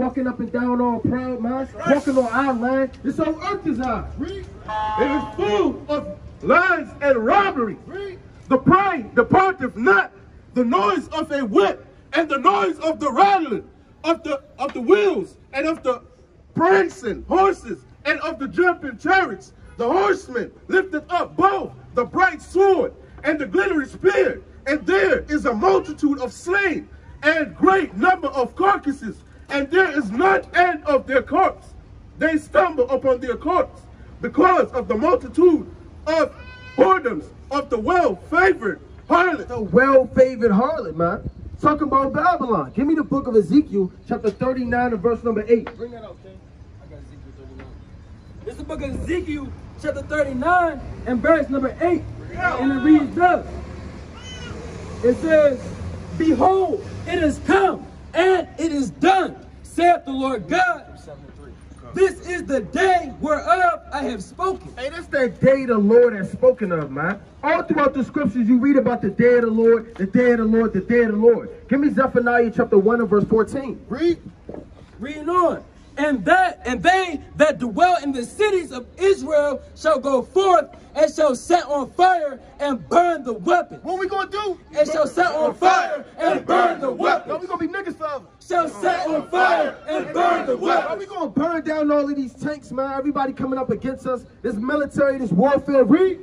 walking up and down on proud, man. Walking on our land. This whole earth is ours. It is full of lies and robbery. The prey departeth not, the noise of a whip, and the noise of the rattling of the of the wheels, and of the prancing horses, and of the jumping chariots. The horsemen lifted up both the bright sword and the glittering spear, and there is a multitude of slain, and great number of carcasses, and there is not end of their corpse. They stumble upon their corpse because of the multitude of whoredoms of the well-favored harlot. The well-favored harlot, man. Talking about Babylon. Give me the book of Ezekiel, chapter 39 and verse number 8. Bring that out, King. I got Ezekiel 39. This is the book of Ezekiel, chapter 39, and verse number 8. And it reads thus. It says, Behold, it is come, and it is done, saith the Lord God. This is the day whereof I have spoken. Hey, that's that day the Lord has spoken of, man. All throughout the scriptures, you read about the day of the Lord, the day of the Lord, the day of the Lord. Give me Zephaniah chapter 1 and verse 14. Read. Reading on. And that and they that dwell in the cities of Israel shall go forth and shall set on fire and burn the weapons. What we gonna do? And shall set on fire and burn the No, weapons. we gonna be niggas forever. Shall set on fire and burn the Are we gonna burn down all of these tanks, man? Everybody coming up against us. This military, this warfare. Read.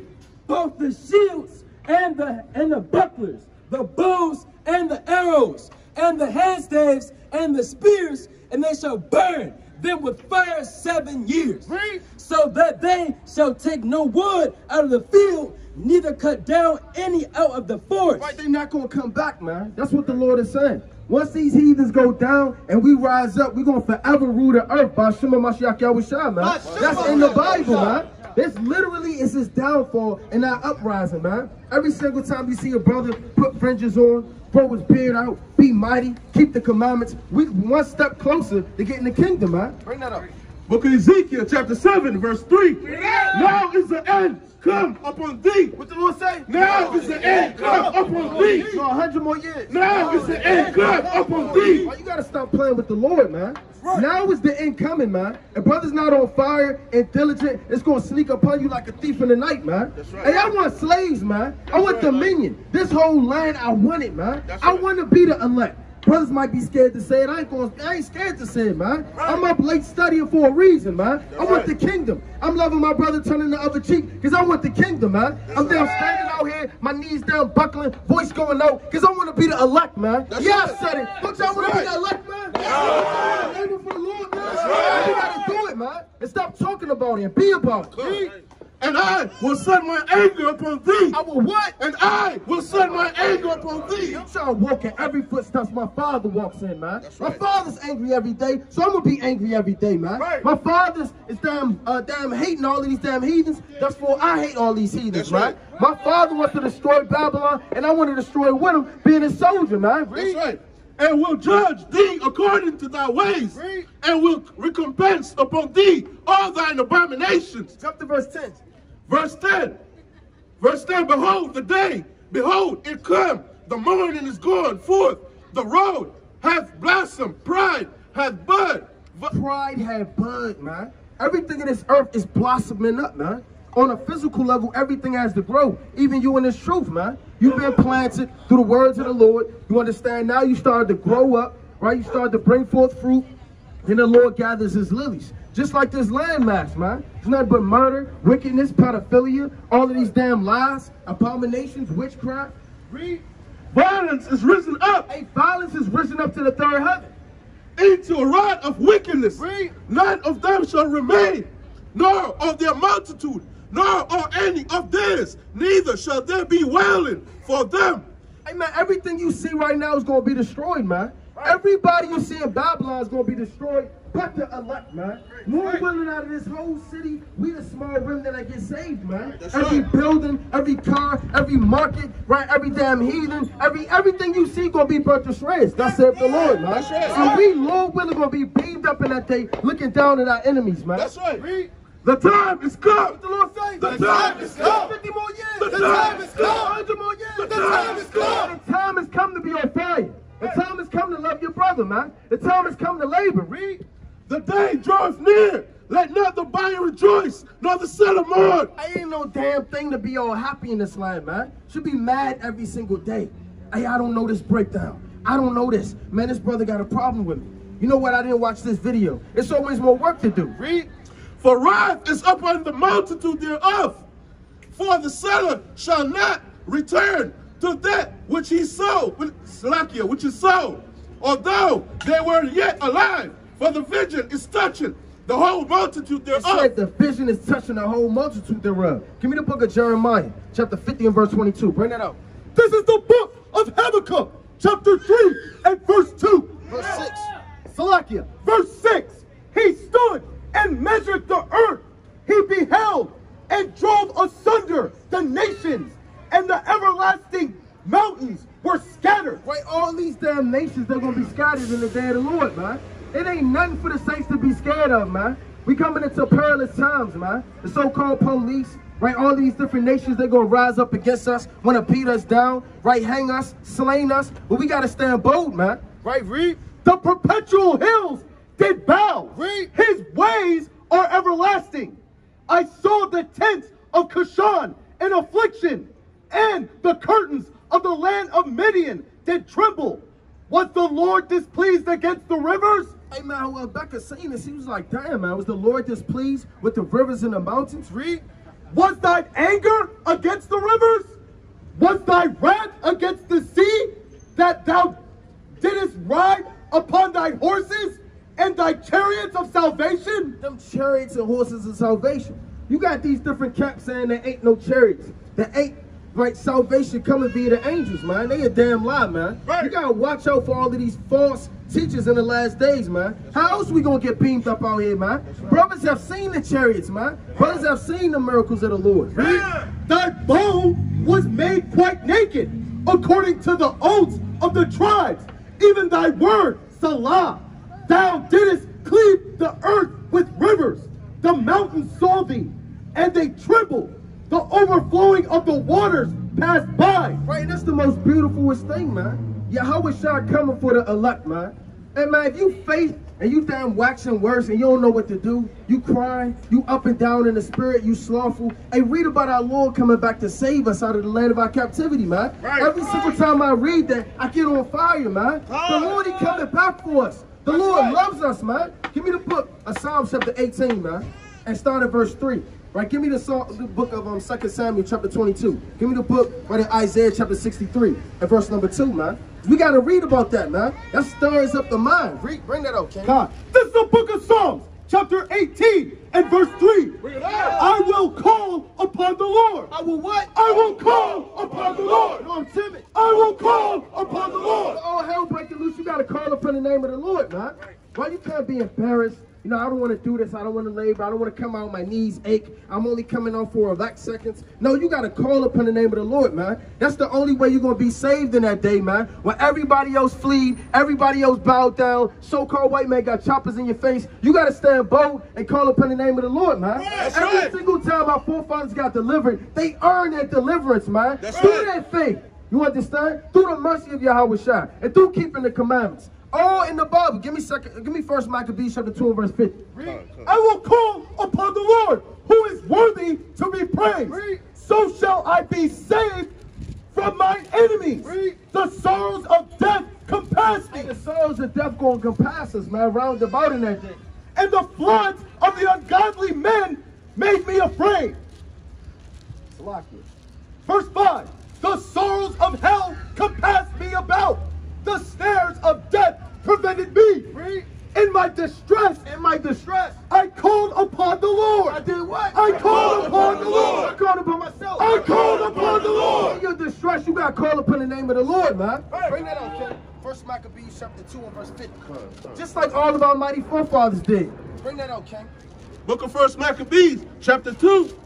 Both the shields and the and the bucklers, the bows and the arrows, and the handstaves and the spears, and they shall burn them with fire seven years. Read. so that they shall take no wood out of the field, neither cut down any out of the forest. Right, they not gonna come back, man. That's what the Lord is saying. Once these heathens go down and we rise up, we're gonna forever rule the earth by Shema Mashiach Yahushua, man. That's in the Bible, man. This literally is his downfall and our uprising, man. Every single time you see a brother put fringes on, grow his beard out, be mighty, keep the commandments, we one step closer to getting the kingdom, man. Bring that up. Book of Ezekiel, chapter 7, verse 3. Now is the end come upon thee. What the Lord say? Now is the end come upon thee. So a hundred more years. Now is the end come upon thee. Why you gotta stop playing with the Lord, man? Right. Now is the end coming, man. If brother's not on fire and diligent, it's gonna sneak upon you like a thief in the night, man. That's right. Hey, I want slaves, man. I want right, dominion. This whole land, I want it, man. That's I right. want to be the elect. Brothers might be scared to say it. I ain't going. I ain't scared to say it, man. I'm up late studying for a reason, man. I want right. the kingdom. I'm loving my brother turning the other cheek because I want the kingdom, man. I'm down right. standing out here, my knees down, buckling, voice going low because I want to be the elect, man. That's yeah, right. I said it. Don't y'all want to be the elect, man? Yeah. Labor for the Lord, man. right. You gotta do it, man. And stop talking about it and be about it. And I will send my anger upon thee. I will what? And I will send my anger upon thee. I'm trying to walk in every footsteps my father walks in, man. That's My father's angry every day, so I'm gonna be angry every day, man. Right. My father's is damn, uh, damn hating all of these damn heathens. That's for I hate all these heathens, man. right. My father wants to destroy Babylon, and I want to destroy with him, being a soldier, man. That's right. And will judge thee according to thy ways, Read. and will recompense upon thee all thine abominations. Jump to verse 10. Verse 10. Verse 10, behold the day, behold, it come, the morning is gone forth, the road hath blossomed, pride hath bud. Pride hath bud, man. Everything in this earth is blossoming up, man. On a physical level, everything has to grow. Even you in this truth, man. You've been planted through the words of the Lord. You understand now you started to grow up, right? You started to bring forth fruit. Then the Lord gathers his lilies. Just like this landmass, man. It's nothing but murder, wickedness, pedophilia, all of these damn lies, abominations, witchcraft. Read. Violence is risen up Hey, violence is risen up to the third heaven. into a rod of wickedness. Read. None of them shall remain, nor of their multitude, nor of any of theirs. Neither shall there be wailing for them. Hey man, everything you see right now is gonna be destroyed, man. Everybody you see in Babylon is gonna be destroyed, but the elect, man. More willing out of this whole city, we the small remnant that get saved, man. That's every right. building, every car, every market, right? Every damn heathen, every everything you see gonna be burnt to shreds. That's it, the Lord, man. That's right. And we, Lord willing, gonna be beamed up in that day, looking down at our enemies, man. That's right. Read. The time is come. What the Lord say? The time is come. 50 more years. The time is come. 100 more years. The time is come. The time has come to be on fire. The time has come to love your brother, man. The time has come to labor. Read. The day draweth near. Let not the buyer rejoice, nor the seller mourn. I ain't no damn thing to be all happy in this land, man. Should be mad every single day. Hey, I don't know this breakdown. I don't know this. Man, this brother got a problem with me. You know what? I didn't watch this video. It's always more work to do. Read. For wrath is upon the multitude thereof. For the seller shall not return to that which he sold, Salakia, which is sold, although they were yet alive. For the vision is touching the whole multitude It thereof. said the vision is touching the whole multitude thereof. Give me the book of Jeremiah, chapter 50 and verse 22. Bring that out. This is the book of Habakkuk, chapter 3 and verse 2. Verse 6. Salakia, verse 6. He stood and measured the earth. He beheld and drove asunder the nations, and the everlasting mountains were scattered. Right, all these damn nations, they're gonna be scattered in the day of the Lord, man. It ain't nothing for the saints to be scared of, man. We coming into perilous times, man. The so-called police, right? All these different nations, they're gonna rise up against us, wanna beat us down, right? Hang us, slain us. But we gotta stand bold, man. Right, read. The perpetual hills did bow. Read. His ways are everlasting. I saw the tents of Cushan in affliction, and the curtains of the land of Midian did tremble. Was the Lord displeased against the rivers? Hey man, when Becca seen this, he was like, damn man, was the Lord displeased with the rivers and the mountains? Read. Was thine anger against the rivers? Was thy wrath against the sea, that thou didst ride upon thy horses and thy chariots of salvation? them chariots and horses of salvation. You got these different camps saying there ain't no chariots. There ain't right salvation coming via the angels, man. They a damn lie, man. Right. You gotta watch out for all of these false teachers in the last days, man. How else we gonna get beamed up out here, man? Brothers have seen the chariots, man. Brothers have seen the miracles of the Lord. Thy bow was made quite naked, according to the oaths of the tribes. Even thy word, Selah, thou didst cleave the earth with rivers. The mountains saw thee, and they trembled. The overflowing of the waters passed by. Right, that's the most beautifulest thing, man. Yahweh Shah coming for the elect, man. And man, if you faith and you damn waxing worse and you don't know what to do, you crying, you up and down in the spirit, you slothful. Hey, read about our Lord coming back to save us out of the land of our captivity, man. Right. Every single time I read that, I get on fire, man. The Lord, He coming back for us. The Lord right. loves us, man. Give me the book of Psalms chapter 18, man. And start at verse 3. Right, give me the, song, the book of um, 2 Samuel chapter 22. Give me the book right in Isaiah chapter 63 and verse number 2, man. We got to read about that, man. That stirs up the mind. Read, bring that out, King. God. This is the book of Psalms, chapter 18 and verse 3. I will call upon the Lord. I will what? I will call upon the Lord. No, I'm timid. I will call upon the Lord. Oh, hell breaking loose. You got to call upon the name of the Lord, man. Why you can't be embarrassed? You know, I don't want to do this. I don't want to labor. I don't want to come out. My knees ache. I'm only coming on for elect seconds. No, you got to call upon the name of the Lord, man. That's the only way you're going to be saved in that day, man. When everybody else fleed, everybody else bowed down, so-called white man got choppers in your face, you got to stand bold and call upon the name of the Lord, man. That's Every right. single time our forefathers got delivered, they earned that deliverance, man. That's Through right. their faith. You understand? Through the mercy of Yahweh Shai and through keeping the commandments. All in the Bible. Give me second. Give me First Maccabees chapter two and verse fifty. I will call upon the Lord, who is worthy to be praised. Read. So shall I be saved from my enemies. Read. The sorrows of death compass me, And the sorrows of death going to compass us, man, round about in that day. and the floods of the ungodly men made me afraid. Salakia. Verse 5 The sorrows of hell compassed me about, the snares of death prevented me. Read. In my distress, In my distress, I called upon the Lord. I did what? I called upon the I Lord. I called upon myself. I called upon the In Lord. In your distress, you got to call upon the name of the Lord, man. Bring that out, Ken. First Maccabees chapter two and verse fifty. Just like all of our mighty forefathers did. Bring that out, Ken. Book of First Maccabees, chapter 2,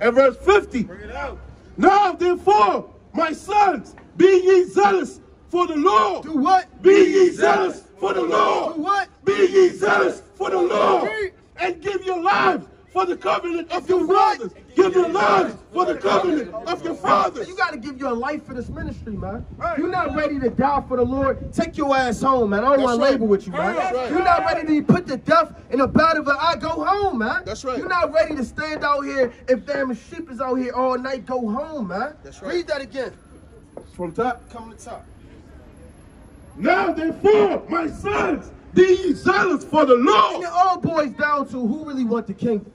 and verse 50. Bring it out. Now, therefore, my sons, be ye zealous for the Lord. Do what? Be ye zealous for the Lord. Do what? Be ye zealous for the Lord. And give your lives for the covenant of your fathers. Give your lives for the covenant of your fathers. You got to give your life for this ministry, man. Right. You're not ready to die for the Lord. Take your ass home, man. I don't want to labor with you, man. Right. You're not ready to be put to death in a battle but I. Go home, man. That's right. You're not ready to stand out here if damn sheep is out here all night. Go home, man. That's right. Read that again. From top. Come to top. Now therefore, my sons, be ye zealous for the And Lord. it all boils down to who really want the kingdom.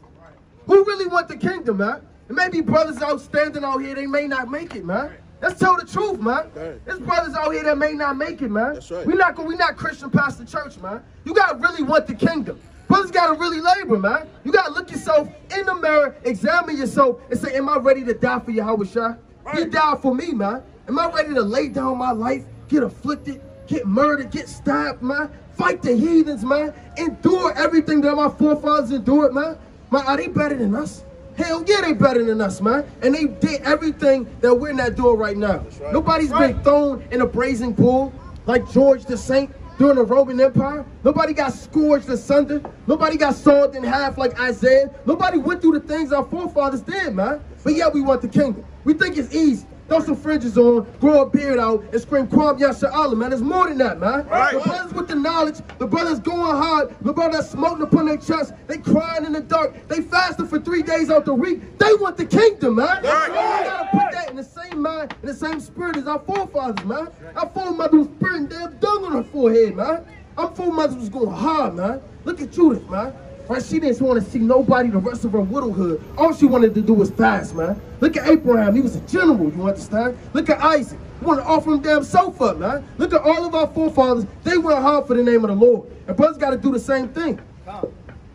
Who really want the kingdom, man? It may be brothers out standing out here, they may not make it, man. Let's tell the truth, man. There's brothers out here that may not make it, man. That's right. We not we not Christian pastor church, man. You gotta really want the kingdom. Brothers gotta really labor, man. You gotta look yourself in the mirror, examine yourself, and say, Am I ready to die for Yahweh Shai? He Right. died for me, man. Am I ready to lay down my life, get afflicted, get murdered, get stabbed, man? Fight the heathens, man. Endure everything that my forefathers endured, man. Man, are they better than us? Hell yeah, they better than us, man. And they did everything that we're not doing right now. right. Nobody's right. been thrown in a brazen pool like George the Saint during the Roman Empire. Nobody got scourged asunder. Nobody got sawed in half like Isaiah. Nobody went through the things our forefathers did, man. But yet we want the kingdom. We think it's easy. Throw some fringes on, grow a beard out, and scream Kwam Yasha Allah, man. It's more than that, man. Right. The brothers with the knowledge, the brothers going hard, the brothers smoking upon their chest, they crying in the dark, they fasting for three days out the week. They want the kingdom, man. Right. So we gotta put that in the same mind, in the same spirit as our forefathers, man. Our foremothers was burning damn dung on her forehead, man. Our foremothers was going hard, man. Look at Judith, man. Right, she didn't want to see nobody the rest of her widowhood. All she wanted to do was fast, man. Look at Abraham, he was a general, you understand? Look at Isaac, he wanted to offer him damn sofa, up, man. Look at all of our forefathers, they went hard for the name of the Lord. And brothers got to do the same thing.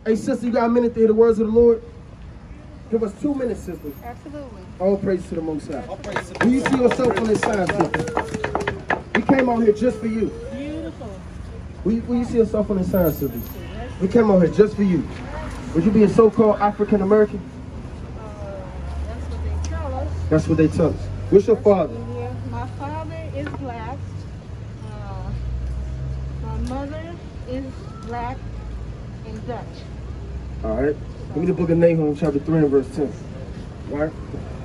Hey, sister, you got a minute to hear the words of the Lord? Give us two minutes, sister. Absolutely. All praise to the Most High. Do you see yourself on this sign, sister? We came out here just for you. Beautiful. Will you, will you see yourself on this sign, sister? We came out here just for you. Would you be a so-called African American? Uh, that's what they tell us. That's what they tell us. What's your father? My father is black. Uh, my mother is black and Dutch. All right. Give me the book of Nahum, chapter 3 and verse 10. Right?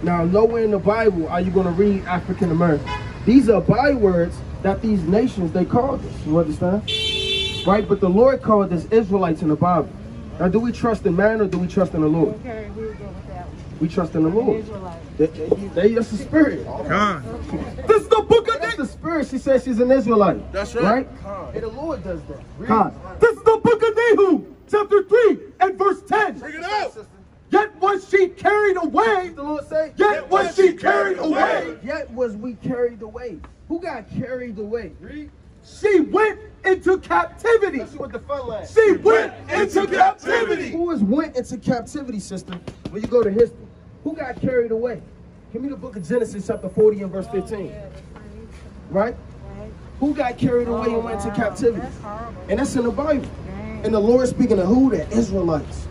Now, nowhere in the Bible are you going to read African American. These are bywords that these nations, they called us. You understand? Right? But the Lord called us Israelites in the Bible. Now, do we trust in man or do we trust in the Lord? Okay, we'll go with that one. We trust in the Lord. Israelite. They, they- they- that's the spirit. God. This is the book of That's the spirit. She says she's an Israelite. That's right. Right? And the Lord does that. Read. God. This is the book of Nahum, chapter 3 and verse 10. Bring it out. Yet was she carried away, The Lord say, yet was she carried away. Yet was we carried away. Who got carried away? Read. She went into captivity. Let's what the fun line. She went into captivity. Who was went into captivity, sister? When you go to history, who got carried away? Give me the book of Genesis, chapter 40 and verse 15. Right? Who got carried away and went into captivity? That's. And that's in the Bible. And the Lord speaking to who? The Israelites.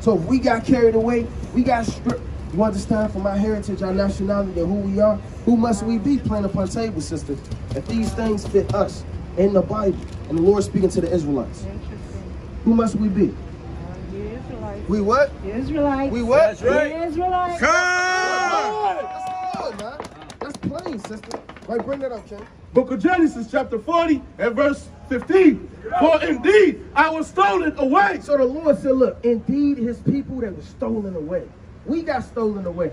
So if we got carried away, we got stripped. You understand from our heritage, our nationality, and who we are? Who must we be playing upon table, sister? If these things fit us in the Bible, and the Lord speaking to the Israelites, Interesting. who must we be? Uh, the Israelites. We what? The Israelites. We what? The Israelites. That's good, man. That's plain, sister. Right, bring that up, Ken. Book of Genesis, chapter 40 and verse 15. For indeed I was stolen away. So the Lord said, look, indeed his people that were stolen away. We got stolen away.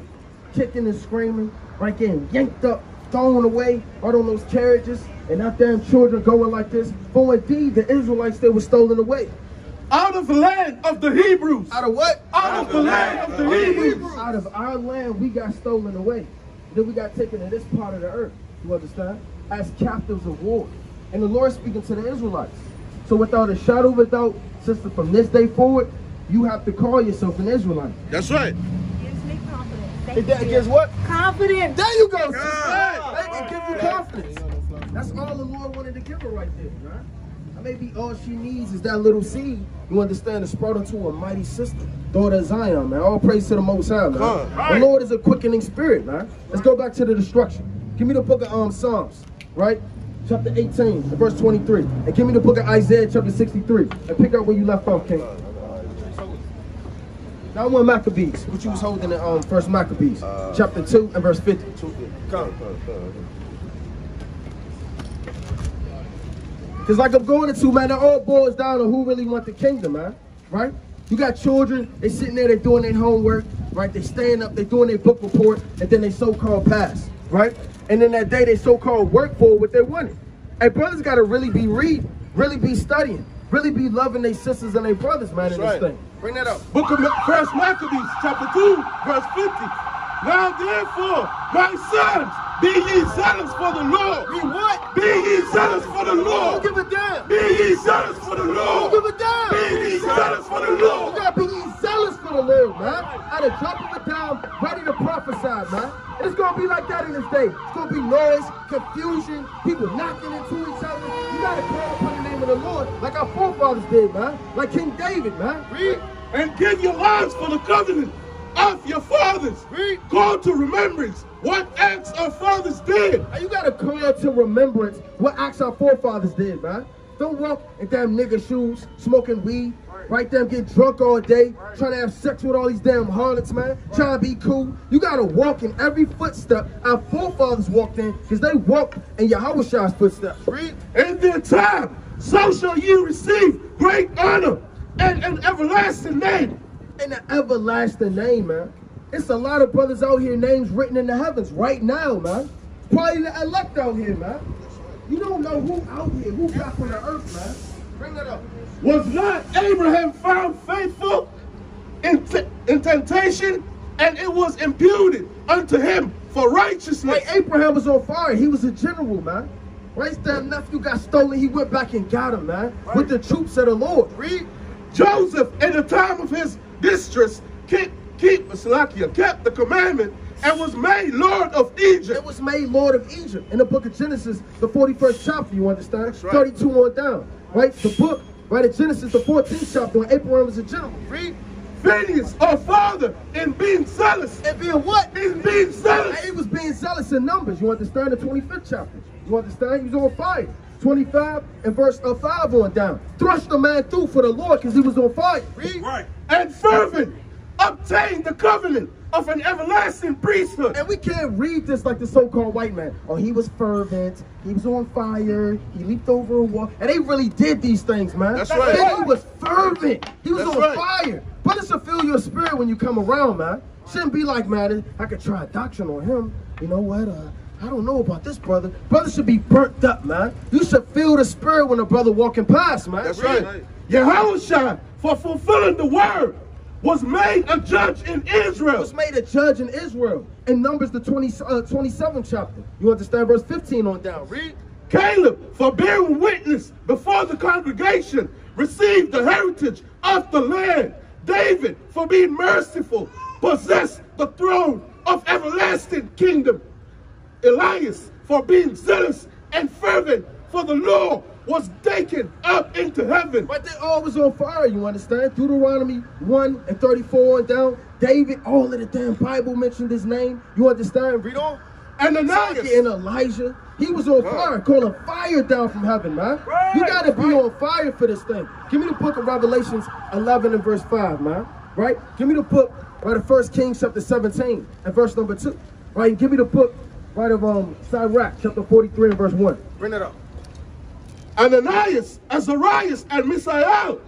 Kicking and screaming, right getting yanked up, thrown away, right on those carriages, and out damn children going like this. For indeed the Israelites, they were stolen away. Out of the land of the Hebrews. Out of what? Out of the land of the Hebrews. Out of our land, we got stolen away. Then we got taken to this part of the earth, you understand? As captives of war. And the Lord speaking to the Israelites. So without a shadow of a doubt, sister, from this day forward, you have to call yourself an Israelite. That's right. Gives me confidence. Thank It, that you. gives what? Confidence. There you go, sister. Yeah. Hey, It gives you confidence. That's all the Lord wanted to give her right there, right? And maybe all she needs is that little seed, you understand, to sprout into a mighty sister. Daughter of Zion, man. All praise to the Most High, man. Come. The Lord is a quickening spirit, man. Let's go back to the destruction. Give me the book of um, Psalms, right? Chapter 18, verse 23. And give me the book of Isaiah, chapter 63. And pick up where you left off, King. Now one Maccabees, what you was holding in um first Maccabees, chapter two and verse fifty. Come. Cause like I'm going into, man, it all boils down to who really want the kingdom, man. Right? You got children, they sitting there, they doing their homework, right? They staying up, they doing their book report, and then they so-called pass, right? And then that day they so-called work for what they wanted. Hey, brothers gotta really be reading, really be studying, really be loving their sisters and their brothers, man, in this right. thing. Bring that up. Book of First Maccabees, chapter 2, verse 50. Now therefore, my sons, be ye zealous for the Lord. Be what? Be ye zealous for the Don't Lord. give a damn. Be ye zealous for the Don't give Lord. a damn. Be ye zealous for the You gotta be ye zealous for the Lord, man. At a drop of a dime, ready to prophesy, man. And it's gonna be like that in this day. It's gonna be noise, confusion, people knocking into each other. You gotta call upon the name of the Lord, like our forefathers did, man. Like King David, man. Read. And give your lives for the covenant of your fathers. Read. Call to remembrance what acts our fathers did. You gotta call to remembrance what acts our forefathers did, man. Don't walk in damn nigga shoes, smoking weed, right there, get drunk all day, trying to have sex with all these damn harlots, man. Trying to be cool. You gotta walk in every footstep our forefathers walked in, because they walked in Yahweh's footsteps. Read. In their time, so shall you receive great honor and an everlasting name. In the everlasting name, man. It's a lot of brothers out here, names written in the heavens right now, man. Probably the elect out here, man. You don't know who out here, who got from the earth, man. Bring that up. Was not Abraham found faithful in, t- in temptation, and it was imputed unto him for righteousness? Like Abraham was on fire. He was a general, man. Right? Damn nephew got stolen. He went back and got him, man. With the troops of the Lord. Read. Joseph, in the time of his distress, kept, keep, Salakia, kept the commandment and was made Lord of Egypt. It was made Lord of Egypt in the book of Genesis, the 41st chapter, you understand? right. 32 on down. Right? The book, right, of Genesis, the 14th chapter, when Abraham was a general. Read. Phineas, our father, in being zealous, And being what? in being zealous. He was being zealous in numbers. You understand the 25th chapter? You understand? He was on fire. 25 and verse uh, 5 on down. Thrust the man through for the Lord because he was on fire. Read. Right. And fervent, obtained the covenant of an everlasting priesthood. And we can't read this like the so-called white man. Oh, he was fervent. He was on fire. He leaped over a wall. And they really did these things, man. That's right. And he was fervent. He was That's on right. fire. But it should fill your spirit when you come around, man. Shouldn't be like, man, I could try a doctrine on him. You know what? Uh, I don't know about this brother. Brother should be burnt up, man. You should feel the spirit when a brother walking past, man. That's right. Yahushua, for fulfilling the word, was made a judge in Israel. was made a judge in Israel. In Numbers, the 20, uh, 27th chapter. You understand verse 15 on down. Read. Caleb, for bearing witness before the congregation, received the heritage of the land. David, for being merciful, possessed the throne of everlasting kingdom. Elias, for being zealous and fervent for the law, was taken up into heaven. But they all was on fire, you understand? Deuteronomy 1 and 34 on down. David, all of the damn Bible mentioned his name. You understand? Read on. And Ananias, And Elijah, he was on fire, calling fire down from heaven, man. you gotta be on fire for this thing. Give me the book of Revelations 11 and verse 5, man. Right? Give me the book, right, of First Kings chapter 17 and verse number 2. Right? Give me the book, right, of um Sirach chapter 43 and verse 1. Bring that up. Ananias, Azarias, and Misael,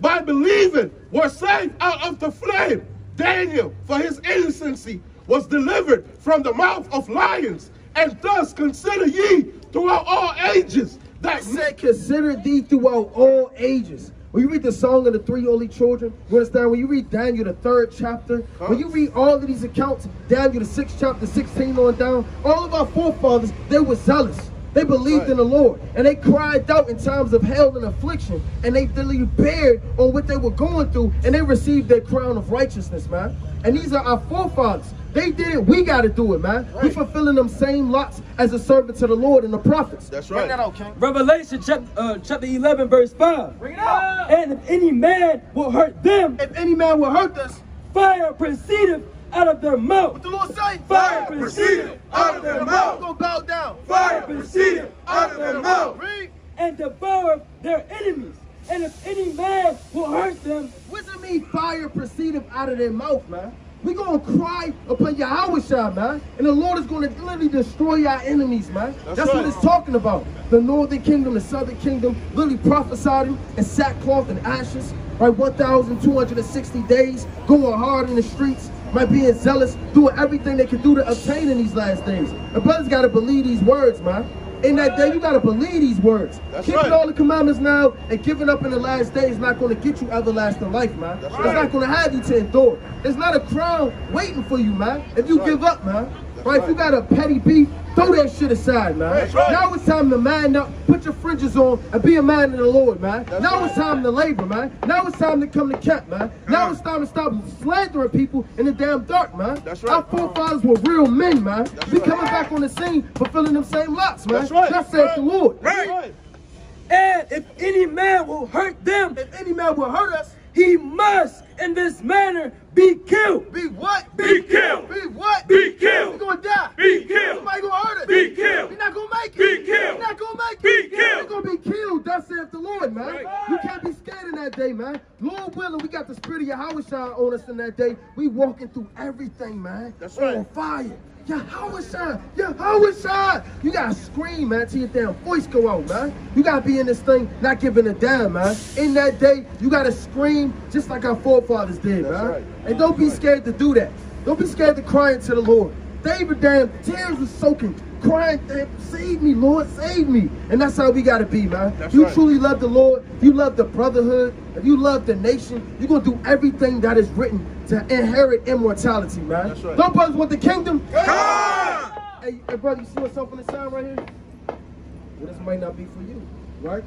by believing, were saved out of the flame. Daniel, for his innocency, was delivered from the mouth of lions. And thus consider ye throughout all ages that said, consider thee throughout all ages. When you read the song of the three holy children, you understand? When you read Daniel, the third chapter, when you read all of these accounts, Daniel, the sixth chapter, 16 on down, all of our forefathers, they were zealous. They believed in the Lord. And they cried out in times of hell and affliction. And they bared on what they were going through. And they received their crown of righteousness, man. And these are our forefathers. They did it. We got to do it, man. We fulfilling them same lots as a servant to the Lord and the prophets. That's Bring right. that out, King. Revelation chapter, uh, chapter 11, verse 5. Bring it out. And if any man will hurt them, If any man will hurt us, fire proceedeth out of their mouth. what the Lord say? Fire proceedeth out of their We're mouth. gonna bow down. Fire proceedeth out of their mouth. Read. And devour their enemies. And if any man will hurt them, What does it mean? Fire fire proceedeth out of their mouth, man. We gonna cry upon Yahweh man. And the Lord is gonna literally destroy our enemies, man. That's, That's what right. it's talking about. The northern kingdom, the southern kingdom, literally prophesied him in sackcloth and ashes, right? 1,260 days, going hard in the streets, right? Being zealous, doing everything they can do to obtain in these last days. The brothers gotta believe these words, man. In that day, you gotta believe these words. That's Keeping right. all the commandments now and giving up in the last day is not gonna get you everlasting life, man. That's It's right. not gonna have you to endure. There's not a crown waiting for you, man. If you That's give right. up, man. That's Right? If you got a petty beef, throw that shit aside, man. That's right. Now it's time to man up, put your fringes on, and be a man of the Lord, man. That's now right. it's time to labor, man. Now it's time to come to camp, man. Now it's time to stop slandering people in the damn dark, man. That's Our right. forefathers were real men, man. That's we right. coming back on the scene, fulfilling them same lots, man. That's right. That's saith the Lord. Right. And if any man will hurt them, If any man will hurt us, he must in this manner be killed. Be what? Be killed. Be what? Be killed. We gonna die. Be killed. Somebody gonna hurt us. Be killed. We not gonna make it. Be killed. We not gonna make it. Be killed. We gonna be killed. Thus saith the Lord, man. Right. You can't be scared in that day, man. Lord willing, we got the spirit of Yahweh shine on us in that day. We walking through everything, man. That's right. On fire. Yahweh shine. Yahweh shine. You gotta scream, man, till your damn voice go out, man. You gotta be in this thing, not giving a damn, man. In that day, you gotta scream just like our forefathers did, That's man. right. And don't be scared to do that. Don't be scared to cry into the Lord. David, damn, tears was soaking, crying, save me, Lord, save me. And that's how we gotta be, man. That's you right. truly love the Lord, if you love the brotherhood, if you love the nation, you're gonna do everything that is written to inherit immortality, man. That's right. Don't brothers want the kingdom? God! Hey, hey, brother, you see yourself on the sign right here? Well, this might not be for you, right?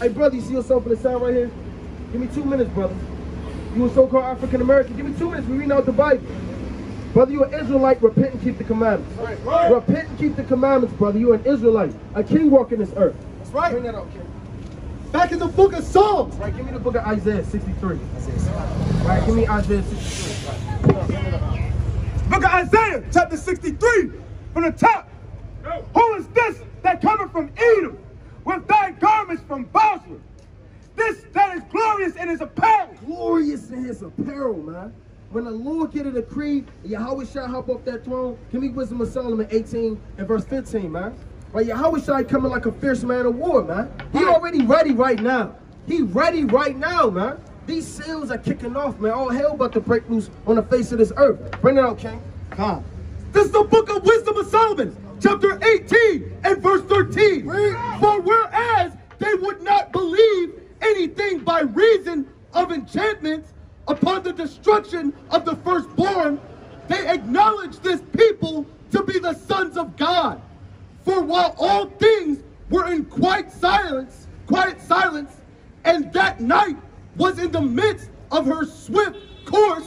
Hey, brother, you see yourself on the sign right here? Give me two minutes, brother. You a so-called African American? Give me two minutes. We reading out the Bible. Brother, you're an Israelite. Repent and keep the commandments. Right. Repent and keep the commandments, brother. You're an Israelite. A king walking this earth. That's right. Bring that out, King. Back in the book of Psalms. Right, give me the book of Isaiah 63. Isaiah. Right, give me Isaiah 63. Book of Isaiah, chapter 63, from the top. No. Who is this that cometh from Edom with thy garments from Bozrah? This that is glorious in his apparel. glorious in his apparel, man. When the Lord get a decree, Yahweh shall hop off that throne. Give me wisdom of Solomon 18 and verse 15, man. Right, Yahweh shall coming like a fierce man of war, man. He already ready right now. He ready right now, man. These seals are kicking off, man. All hell about to break loose on the face of this earth. Bring it out, King. Come. This is the book of wisdom of Solomon, chapter 18 and verse 13. For whereas they would not believe anything by reason of enchantments upon the destruction of the firstborn, they acknowledge this people to be the sons of God. For while all things were in quiet silence, quiet silence, and that night was in the midst of her swift course.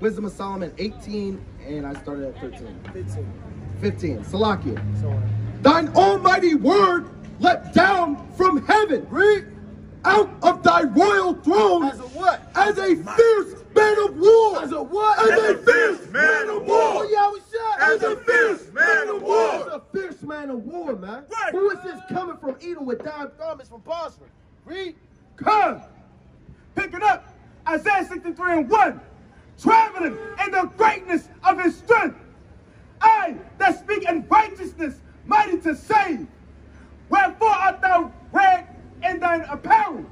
Wisdom of Solomon 18, and I started at 13. 15. 15. Salakia. Thine almighty word let down from heaven. Read. Out of thy royal throne. As a what? As a fierce man of war. As a what? As, As a fierce man of war. As a fierce man of war. a fierce man of war, man. Right. Who is this coming from Edom with dyed garments from Bozrah? Read. Come. Pick it up Isaiah 63 and 1. Traveling in the greatness of his strength. I that speak in righteousness, mighty to save. Wherefore art thou red in thine apparel,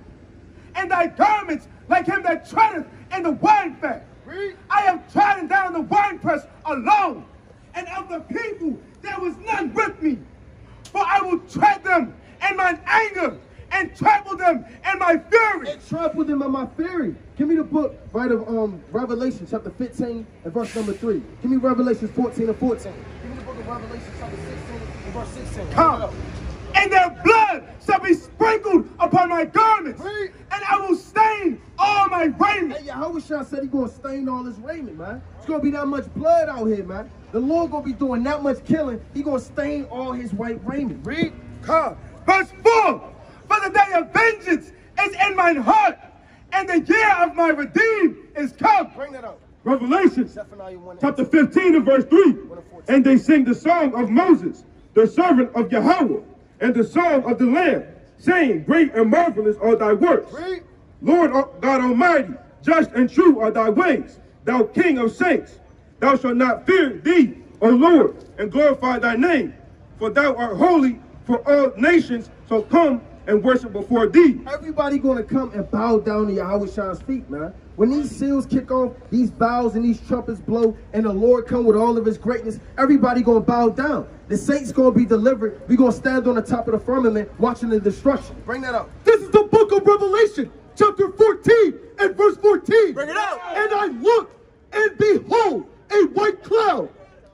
and thy garments like him that treadeth in the wine fat. I have trodden down the winepress alone, and of the people there was none with me. For I will tread them in mine anger, and trample them in my fury. and trampled them in my fury. Give me the book, right, of um Revelation, chapter 15 and verse number 3. Give me Revelation 14 and 14. Give me the book of Revelation, chapter 16 and verse 16. Come. And their blood shall be sprinkled upon my garments, and I will stain all my raiment. Hey, Yahweh Shah said he gonna stain all his raiment, man. It's gonna be that much blood out here, man. The Lord gonna be doing that much killing. He gonna stain all his white raiment. Read. Come. Verse 4 For the day of vengeance is in mine heart, and the year of my redeem is come. Bring that out. Revelation chapter 15 and verse 3. And they sing the song of Moses, the servant of Yahweh, and the song of the Lamb, saying, Great and marvelous are thy works. Lord God Almighty, just and true are thy ways, thou King of saints. Thou shalt not fear thee, O Lord, and glorify thy name, for thou art holy, for all nations shall come and worship before thee. Everybody gonna come and bow down to Yahweh Shai's feet, man. When these seals kick off, these bows and these trumpets blow, and the Lord come with all of his greatness, everybody gonna bow down. The saints gonna be delivered. We gonna stand on the top of the firmament watching the destruction. Bring that up. This is the book of Revelation, chapter 14 and verse 14. Bring it out. And I looked, and behold, a white cloud,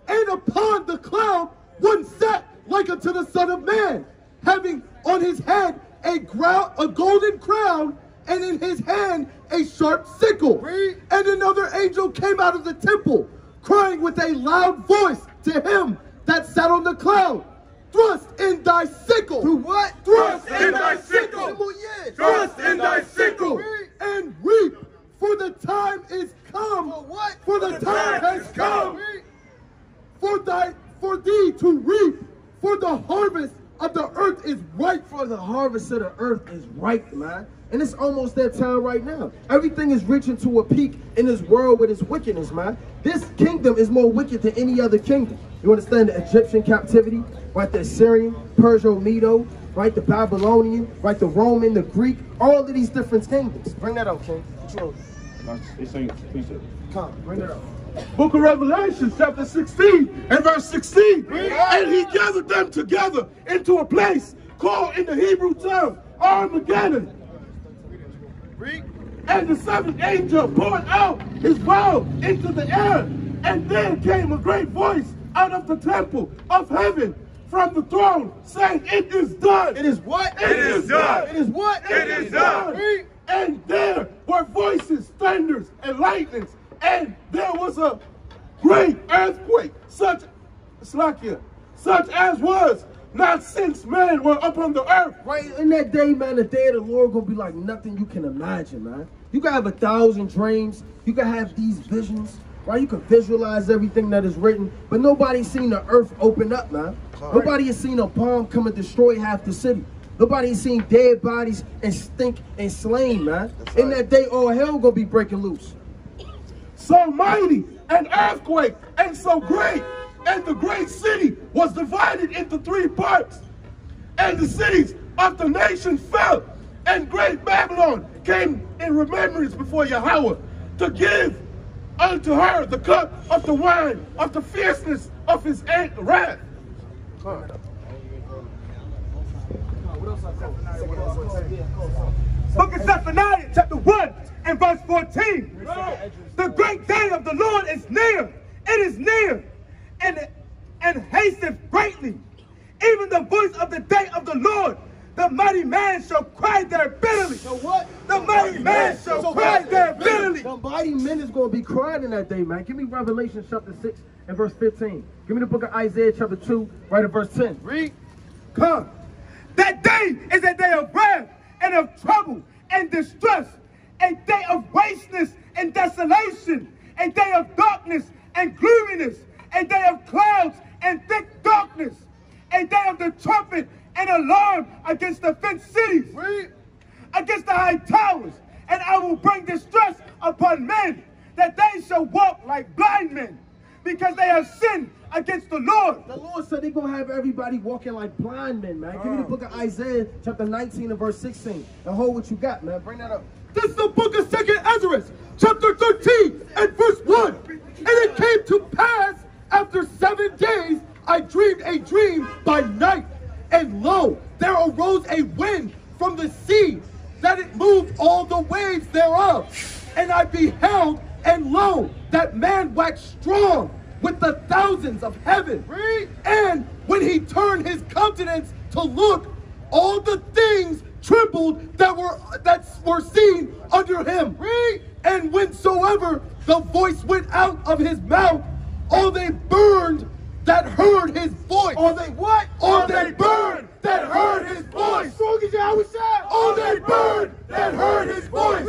and upon the cloud one sat like unto the Son of Man, having on his head a, grou- a golden crown, and in his hand a sharp sickle. And another angel came out of the temple, crying with a loud voice to him that sat on the cloud, Thrust in thy sickle. Do what? Thrust in thy sickle. Yeah. Thrust in thy sickle. and reap, for the time is come. For what? For the time has come. For thy, for thee to reap, for the harvest of the earth is ripe. For the harvest of the earth is ripe, man. And it's almost that time right now. Everything is reaching to a peak in this world with its wickedness, man. This kingdom is more wicked than any other kingdom. You understand the Egyptian captivity, right? The Assyrian, Persian, Medo, right? The Babylonian, right? The Roman, the Greek, all of these different kingdoms. Bring that up, King. What you want? Come, bring it up. Book of Revelation, chapter 16 and verse 16. And he gathered them together into a place called in the Hebrew term Armageddon. And the seventh angel poured out his vial into the air. And then came a great voice out of the temple of heaven from the throne saying, It is done. It is what? It is done. It is what? It is done. And there were voices, thunders, and lightnings. And there was a great earthquake, such Slakia, such as was not since men were upon the earth. Right in that day, man, the day of the Lord gonna be like nothing you can imagine, man. You can have a thousand dreams, you can have these visions, right? You can visualize everything that is written, but nobody's seen the earth open up, man. Nobody has seen a bomb come and destroy half the city. Nobody seen dead bodies and stink and slain, man. In that day, all hell gonna be breaking loose. So mighty, an earthquake, and so great. And the great city was divided into three parts. And the cities of the nations fell. And great Babylon came in remembrance before Yahweh to give unto her the cup of the wine of the fierceness of his wrath. Book of Zephaniah, chapter 1 and verse 14. The great day of the Lord is near. It is near and, and hasteth greatly. Even the voice of the day of the Lord. The mighty man shall cry there bitterly. So what? The mighty man shall cry there bitterly. The mighty men is going to be crying in that day, man. Give me Revelation chapter 6 and verse 15. Give me the book of Isaiah chapter 2, right at verse 10. Read. Come. That day is a day of wrath and of trouble and distress, a day of wasteness and desolation, a day of darkness and gloominess, a day of clouds and thick darkness, a day of the trumpet and alarm against the fenced cities, against the high towers, and I will bring distress upon men, that they shall walk like blind men, because they have sinned against the Lord. The Lord said they're going to have everybody walking like blind men, man. Give me the oh. book of Isaiah chapter 19 and verse 16. And hold what you got, man. Bring that up. This is the book of Second Ezra, chapter 13 and verse 1. And it came to pass after seven days, I dreamed a dream by night. And lo, there arose a wind from the sea, that it moved all the waves thereof. And I beheld, and lo, that man waxed strong with the thousands of heaven. And when he turned his countenance to look, all the things trembled that were that were seen under him. And whensoever the voice went out of his mouth, all they burned that heard his voice. All they what? All they burned that heard his voice. Strong as Yahweh said. All they burned that heard his voice.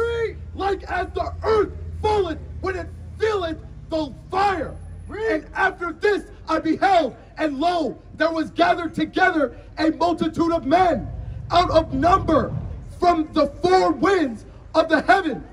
Like as the earth falleth when it feeleth the fire. And after this I beheld, and lo, there was gathered together a multitude of men out of number from the four winds of the heaven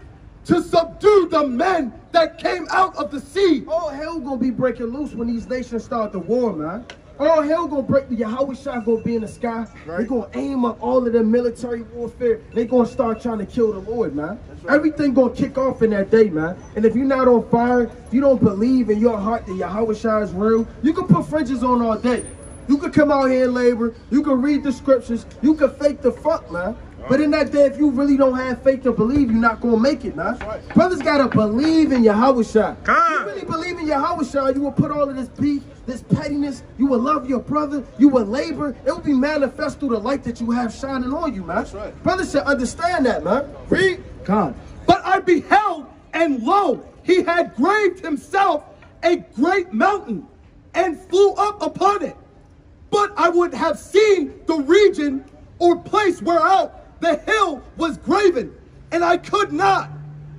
to subdue the men that came out of the sea. All hell gonna be breaking loose when these nations start the war, man. All hell gonna break. The Yahweh shot gonna be in the sky. They gonna aim up all of the military warfare. They gonna start trying to kill the Lord, man. Everything gonna kick off in that day, man. And if you're not on fire, if you don't believe in your heart that Yahweh Shah is real, you can put fringes on all day. You could come out here and labor. You can read the scriptures. You can fake the fuck, man. But in that day, if you really don't have faith to believe, you're not gonna make it, man. Brothers gotta believe in Yahawashi. You really believe in Yahawashi, you will put all of this beef, this pettiness, you will love your brother, you will labor. It will be manifest through the light that you have shining on you, man. Brothers should understand that, man. Read. God. But I beheld, and lo, he had graved himself a great mountain and flew up upon it. But I would have seen the region or place whereout the hill was graven, and I could not.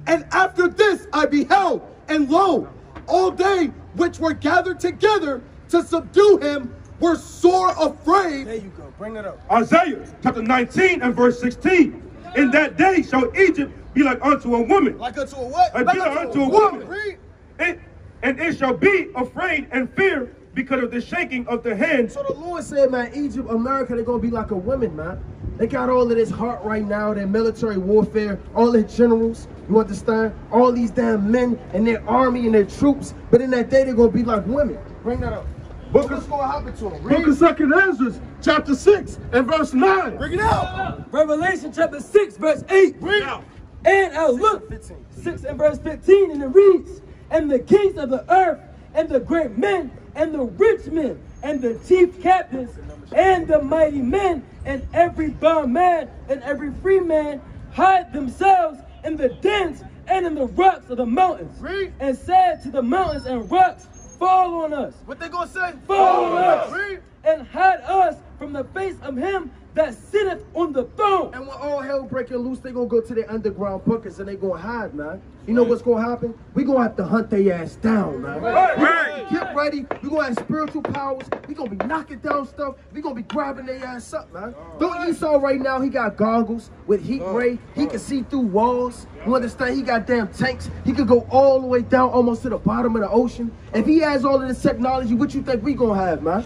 And after this I beheld, and lo, all they which were gathered together to subdue him were sore afraid. There you go. Bring it up. Isaiah chapter 19 and verse 16. In that day shall Egypt be like unto a woman. Like unto a what? And be like unto a woman. Read. It, and it shall be afraid and fear because of the shaking of the hands. So the Lord said, man, Egypt, America, they're gonna be like a woman, man. They got all of this heart right now, their military warfare, all their generals, you understand? All these damn men and their army and their troops. But in that day, they're gonna be like women. Bring that up. Book What's of, gonna happen to them? book of Second Ezra chapter 6 and verse 9. Bring it out. Revelation chapter 6, verse 8. Read out. And I looked, 6 and verse 15, and it reads, And the kings of the earth, and the great men, and the rich men, and the chief captains, and the mighty men, and every bondman, and every free man, hide themselves in the dens and in the rocks of the mountains, Read. and said to the mountains and rocks, Fall on us, What they gonna say? fall on us, Read. and hide us from the face of him that sitteth on the throne. And when all hell breaking loose, they gonna go to their underground bunkers and they gonna hide, man. You know what's gonna happen? We gonna have to hunt their ass down, man. Gonna Get ready. We gonna have spiritual powers. We gonna be knocking down stuff. We gonna be grabbing their ass up, man. Don't you saw right now? He got goggles with heat ray. He can see through walls. You understand? He got damn tanks. He could go all the way down, almost to the bottom of the ocean. If he has all of this technology, what you think we gonna have, man?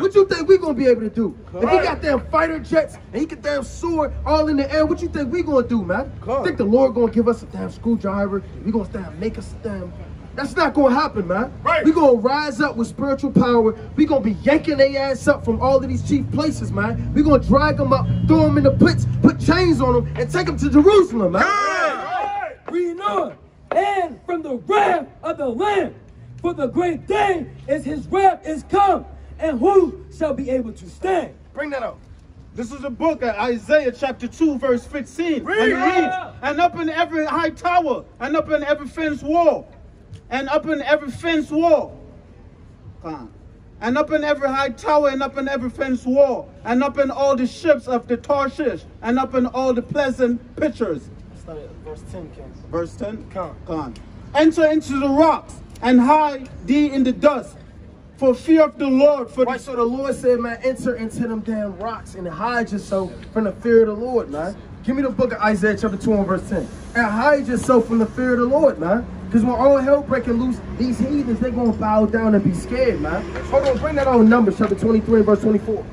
What you think we gonna be able to do? If he got damn fighter jets and he can damn soar all in the air, what you think we gonna do, man? Think the Lord gonna give us a damn screwdriver? We gonna stand, make us stand. That's not gonna happen, man. Right. We gonna rise up with spiritual power. We gonna be yanking their ass up from all of these chief places, man. We gonna drag them up, throw them in the pits, put chains on them, and take them to Jerusalem, man. Reading on. And from the wrath of the Lamb, for the great day is his wrath is come, and who shall be able to stand? Bring that up. This is a book of Isaiah chapter 2, verse 15. Read. And it reads, And up in every high tower, and up in every fence wall, and up in every fence wall. Come. And up in every high tower, and up in every fence wall, and up in all the ships of the Tarshish, and up in all the pleasant pictures. Verse 10, King. Verse 10. Come. Come. Enter into the rocks, and hide thee in the dust, for fear of the Lord. For Right, so the Lord said, man, enter into them damn rocks and hide yourself from the fear of the Lord, man. Give me the book of Isaiah chapter 2 and verse 10. And hide yourself from the fear of the Lord, man. Because when all hell breaking loose, these heathens, they're going to bow down and be scared, man. Hold on, bring that on Numbers chapter 23 and verse 24.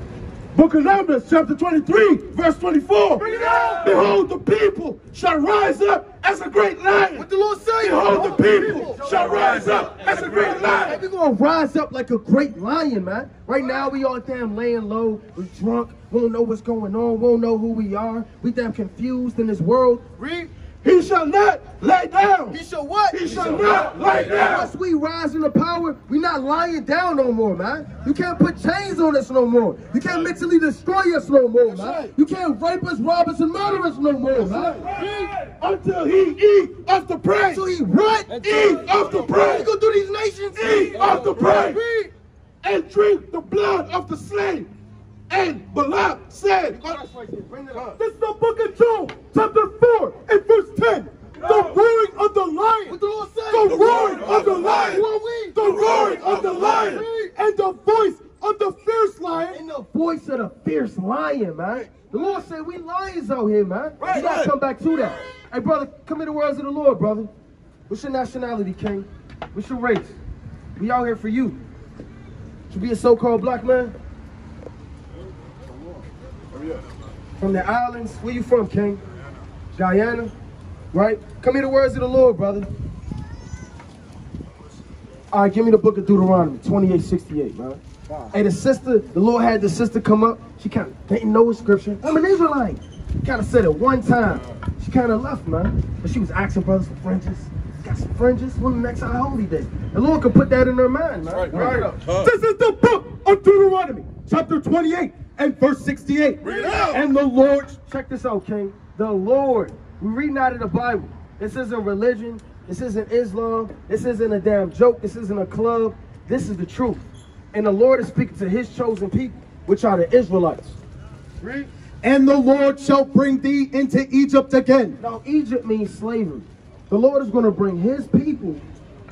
Book of Numbers, chapter 23, verse 24. Bring it out. Behold, the people shall rise up as a great lion. What the Lord say? Behold, the people shall rise up as a great Hey, lion. we gonna rise up like a great lion, man. Right now, we all damn laying low. We drunk. We don't know what's going on. We don't know who we are. We damn confused in this world. read. He shall not lay down. He shall what? He shall not lay down. Once we rise in the power, we not lying down no more, man. You can't put chains on us no more. You can't mentally destroy us no more, man. You can't rape us, rob us, and murder us no more, man. Until he eat of the prey. So he what? Eat of the What prey. you gonna do these nations? Eat of the prey. And drink the blood of the slain. And Balak said, This is the book of Job, chapter 4 and verse 10. The roaring of the lion. What the Lord say? The roaring of the lion. Who are we? The roaring of the lion. And the voice of the fierce lion. And the voice of the fierce lion, man. The Lord said we lions out here, man. we gotta come back to that. Hey, brother, come in the words of the Lord, brother. What's your nationality, King? What's your race? We out here for you. To be a so-called black man? From the islands? Where you from, King? Guyana? Right? Come here the words of the Lord, brother. All right, give me the book of Deuteronomy, 2868, man. Hey, the sister, the Lord had the sister come up. She kind of didn't know the scripture. I'm an Israelite. Kind of said it one time. She kind of left, man. But she was asking brothers for fringes. Got some fringes. When the next high holy day? The Lord could put that in her mind, man. Right. This is the book of Deuteronomy, chapter 28 and verse 68. Read it out. And the Lord Check this out, King. The Lord. we're reading out of the Bible. This isn't religion. This isn't Islam. This isn't a damn joke. This isn't a club. This is the truth. And the Lord is speaking to his chosen people, which are the Israelites. Read. and the Lord shall bring thee into Egypt again. Now, Egypt means slavery. The Lord is going to bring his people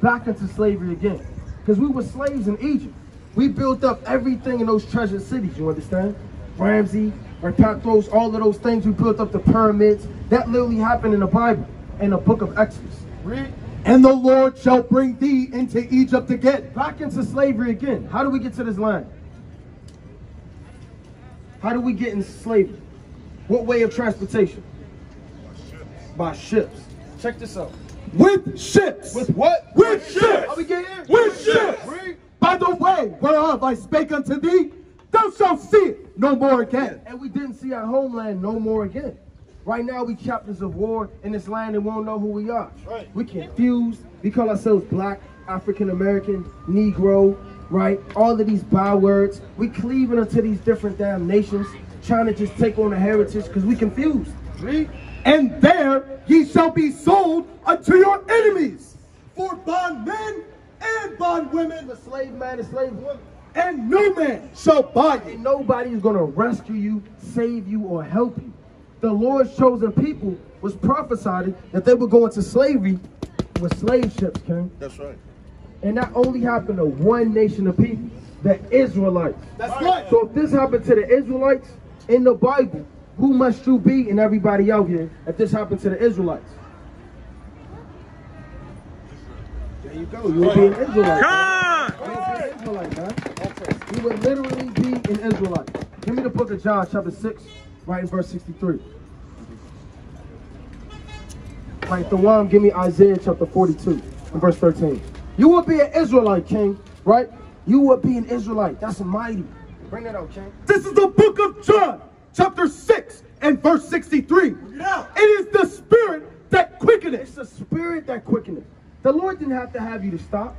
back into slavery again. Because we were slaves in Egypt. We built up everything in those treasure cities, you understand? Ramsey, or Pathros, all of those things. We built up the pyramids. That literally happened in the Bible, in the book of Exodus. Read. And the Lord shall bring thee into Egypt again. Back into slavery again. How do we get to this land? How do we get in slavery? What way of transportation? By ships. Check this out. With ships. With what? With ships. How we get here? With ships. Read. By the way whereof I spake unto thee, thou shalt see it no more again. And we didn't see our homeland no more again. Right now, we chapters of war in this land and won't know who we are. Right. We confused. We call ourselves black, African American, Negro, right? All of these bywords. We cleaving into these different damn nations, trying to just take on the heritage because we confused. Read. And there ye shall be sold unto your enemies for bondmen and bondwomen, The slave man, the slave woman. and no man shall buy And you. nobody is going to rescue you, save you, or help you. The Lord's chosen people was prophesied that they would go into slavery with slave ships, King. That's right. And that only happened to one nation of people, the Israelites. That's right. So if this happened to the Israelites in the Bible, who must you be and everybody out here if this happened to the Israelites? There you go. You would be an Israelite. man. You would Israelite, man. You would literally be an Israelite. Give me the book of John, chapter 6, right in verse 63. Right, the one, give me Isaiah chapter 42 and verse 13. You would be an Israelite, King, right? You would be an Israelite. That's mighty. Bring that out, King. This is the book of John, chapter 6 and verse 63. It is the spirit that quickeneth. It's the spirit that quickeneth. The Lord didn't have to have you to stop,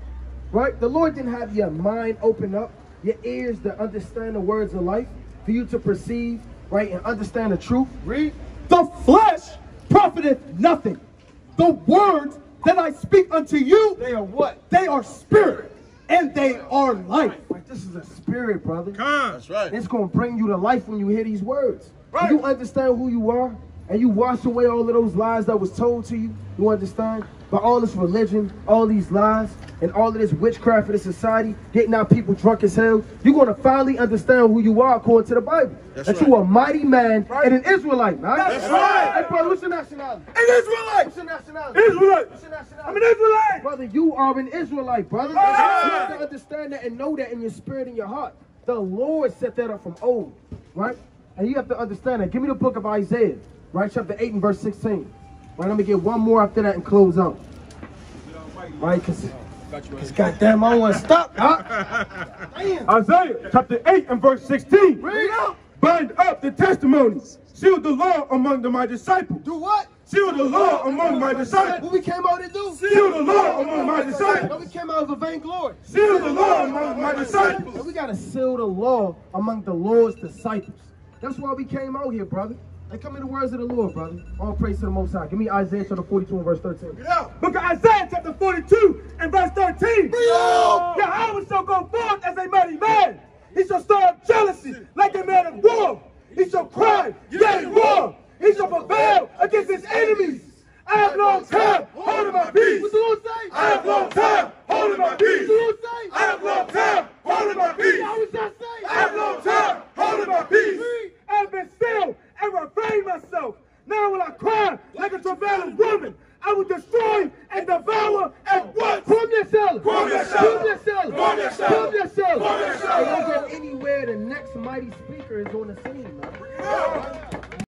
right? The Lord didn't have your mind open up, your ears to understand the words of life, for you to perceive, right, and understand the truth. Read. The flesh profiteth nothing. The words that I speak unto you, They are what? they are spirit and they are life. Like this is a spirit, brother. That's right. It's gonna bring you to life when you hear these words. Right. You understand who you are and you wash away all of those lies that was told to you. You understand? By all this religion, all these lies, and all of this witchcraft in the society, getting our people drunk as hell, you're gonna finally understand who you are according to the Bible. That's that right. you a mighty man and an Israelite, man. That's right. Hey, brother, what's your nationality? An Israelite. What's your nationality? Israelite. What's your nationality? I'm an Israelite. Brother, you are an Israelite, brother. Ah! You have to understand that and know that in your spirit and your heart. The Lord set that up from old, right? And you have to understand that. Give me the book of Isaiah, right? Chapter 8 and verse 16. Right, let me get one more after that and close out. Right, because goddamn, I want to stop. Huh? Damn. Isaiah chapter 8 and verse 16. Read up. Bind up the testimonies. Seal the law among the, my disciples. Do what? Seal the law among my disciples. What we came out to do? Seal the law among my No, we came out of a vainglory. Seal the law among my disciples. we gotta seal the law among the Lord's disciples. That's why we came out here, brother. They come in the words of the Lord, brother. All praise to the Most High. Give me Isaiah chapter 42 and verse 13. Yeah. Book of Isaiah chapter 42 and verse 13. Yahweh shall go forth as a mighty man. He shall stir up jealousy like a man of war. He shall cry, yea, war. He shall prevail against his enemies. I have long time holding my peace. What's the Lord say? I have long time holding my peace. What's the Lord say? I have long time holding my peace. How was that say? I have long time holding my peace. I have been still and revenge myself. Now will I cry like a travailing woman. I will destroy and devour at once. Prove yourself. Prove yourself. Prove yourself. Prove yourself. Prove yourself. Prove yourself. Prove yourself. Prove yourself. Prove yourself. Prove yourself. Prove yourself. Prove yourself.